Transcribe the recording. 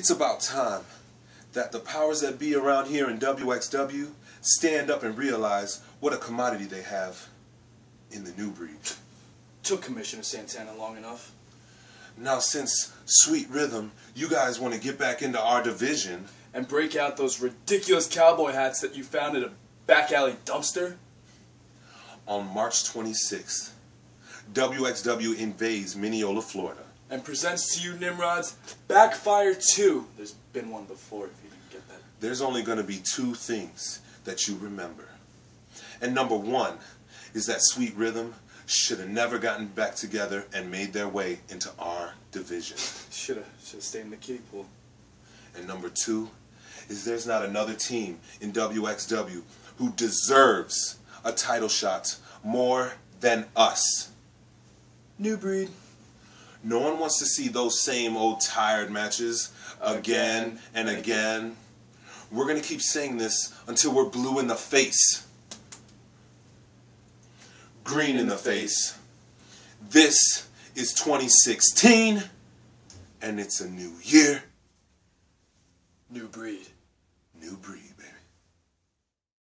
It's about time that the powers that be around here in WXW stand up and realize what a commodity they have in the new breed. Took Commissioner Santana long enough. Now, since Sweet Rhythm, you guys want to get back into our division, And break out those ridiculous cowboy hats that you found at a back alley dumpster? on March 26th, WXW invades Minneola, Florida. And presents to you, Nimrods, Backfire 2. There's been one before, if you didn't get that. There's only going to be two things that you remember. And number one is that Sweet Rhythm should have never gotten back together and made their way into our division. Shoulda, shoulda stayed in the kiddie pool. And number two is there's not another team in WXW who deserves a title shot more than us. New breed. No one wants to see those same old tired matches again and again. We're going to keep saying this until we're blue in the face. Green in the face. This is 2016 and it's a new year, New breed. new breed, baby.